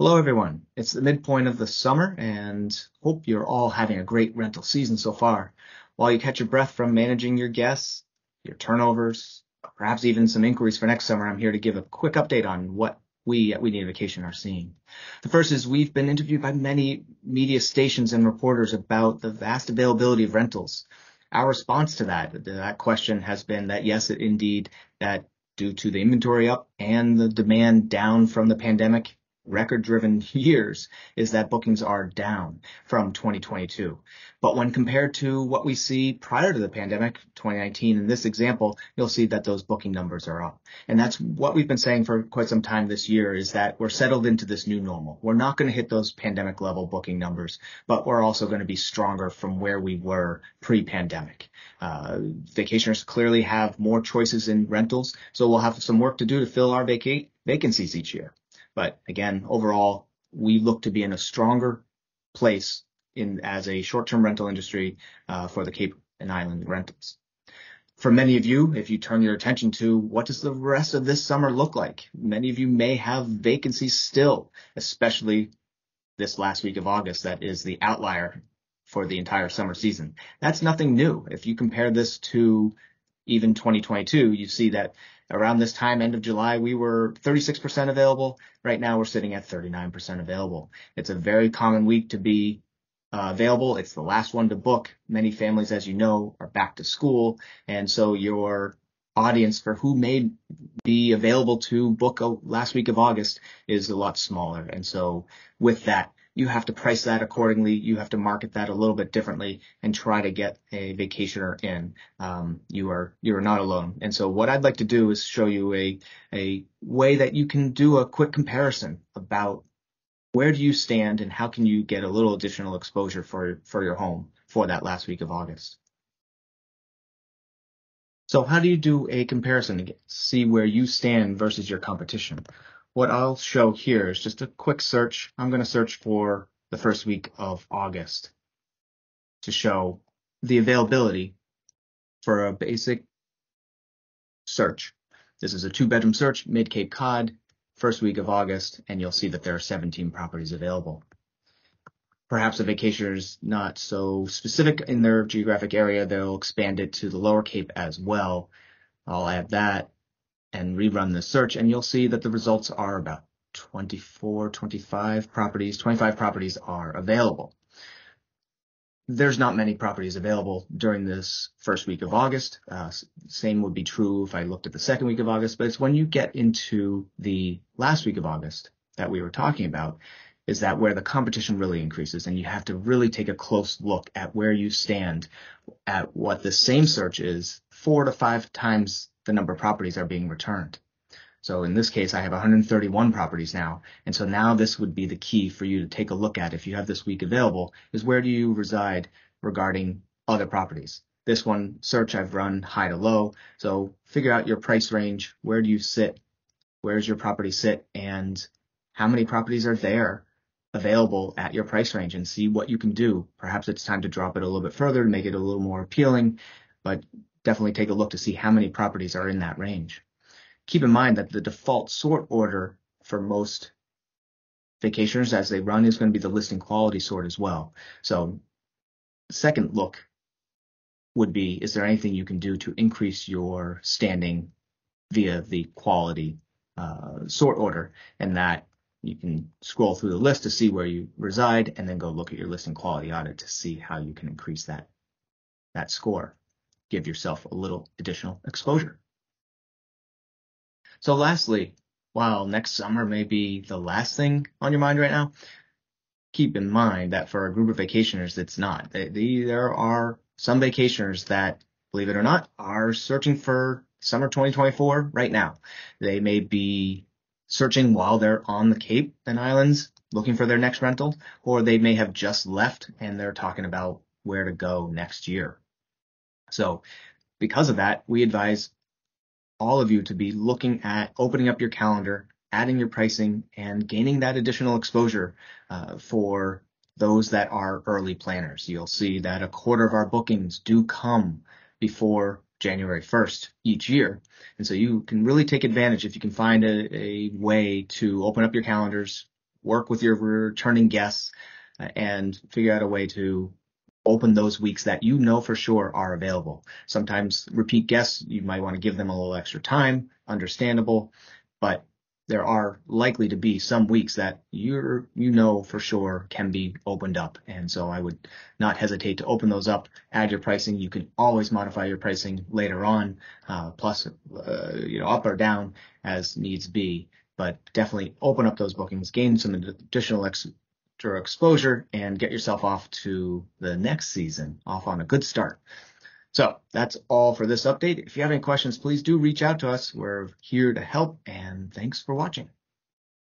Hello, everyone. It's the midpoint of the summer and hope you're all having a great rental season so far. While you catch your breath from managing your guests, your turnovers, perhaps even some inquiries for next summer, I'm here to give a quick update on what we at We Need a Vacation are seeing. The first is we've been interviewed by many media stations and reporters about the vast availability of rentals. Our response to that, that question has been that yes, it indeed, that due to the inventory up and the demand down from the pandemic, record driven years is that bookings are down from 2022. But when compared to what we see prior to the pandemic, 2019, in this example, you'll see that those booking numbers are up. And that's what we've been saying for quite some time this year is that we're settled into this new normal. We're not going to hit those pandemic level booking numbers, but we're also going to be stronger from where we were pre pandemic. Uh, vacationers clearly have more choices in rentals, so we'll have some work to do to fill our vacate vacancies each year. But again, overall, we look to be in a stronger place in as a short-term rental industry uh, for the Cape and Island rentals. For many of you, if you turn your attention to what does the rest of this summer look like, many of you may have vacancies still, especially this last week of August that is the outlier for the entire summer season. That's nothing new. If you compare this to even 2022, you see that around this time, end of July, we were 36% available. Right now, we're sitting at 39% available. It's a very common week to be uh, available. It's the last one to book. Many families, as you know, are back to school. And so your audience for who may be available to book a last week of August is a lot smaller. And so with that, you have to price that accordingly. You have to market that a little bit differently and try to get a vacationer in. Um, you are you are not alone. And so what I'd like to do is show you a a way that you can do a quick comparison about where do you stand and how can you get a little additional exposure for for your home for that last week of August. So how do you do a comparison to see where you stand versus your competition? What I'll show here is just a quick search. I'm going to search for the first week of August to show the availability for a basic search. This is a two bedroom search, mid Cape Cod, first week of August, and you'll see that there are 17 properties available. Perhaps a vacationer is not so specific in their geographic area, they'll expand it to the lower Cape as well. I'll add that and rerun the search and you'll see that the results are about 24, 25 properties, 25 properties are available. There's not many properties available during this first week of August. Uh, same would be true if I looked at the second week of August, but it's when you get into the last week of August that we were talking about is that where the competition really increases and you have to really take a close look at where you stand at what the same search is four to five times the number of properties are being returned. So in this case, I have 131 properties now. And so now this would be the key for you to take a look at if you have this week available is where do you reside regarding other properties? This one search I've run high to low. So figure out your price range. Where do you sit? Where's your property sit? And how many properties are there available at your price range and see what you can do. Perhaps it's time to drop it a little bit further to make it a little more appealing, but definitely take a look to see how many properties are in that range. Keep in mind that the default sort order for most vacationers as they run is going to be the listing quality sort as well. So second look would be, is there anything you can do to increase your standing via the quality uh, sort order and that you can scroll through the list to see where you reside and then go look at your listing quality audit to see how you can increase that, that score give yourself a little additional exposure. So lastly, while next summer may be the last thing on your mind right now, keep in mind that for a group of vacationers, it's not. There are some vacationers that, believe it or not, are searching for summer 2024 right now. They may be searching while they're on the Cape and Islands looking for their next rental, or they may have just left and they're talking about where to go next year. So because of that, we advise all of you to be looking at opening up your calendar, adding your pricing, and gaining that additional exposure uh, for those that are early planners. You'll see that a quarter of our bookings do come before January 1st each year. And so you can really take advantage if you can find a, a way to open up your calendars, work with your returning guests uh, and figure out a way to open those weeks that you know for sure are available. Sometimes repeat guests, you might want to give them a little extra time, understandable, but there are likely to be some weeks that you're, you know for sure can be opened up. And so I would not hesitate to open those up, add your pricing. You can always modify your pricing later on, uh, plus, uh, you know, up or down as needs be, but definitely open up those bookings, gain some additional extra exposure and get yourself off to the next season off on a good start. So that's all for this update. If you have any questions, please do reach out to us. We're here to help and thanks for watching.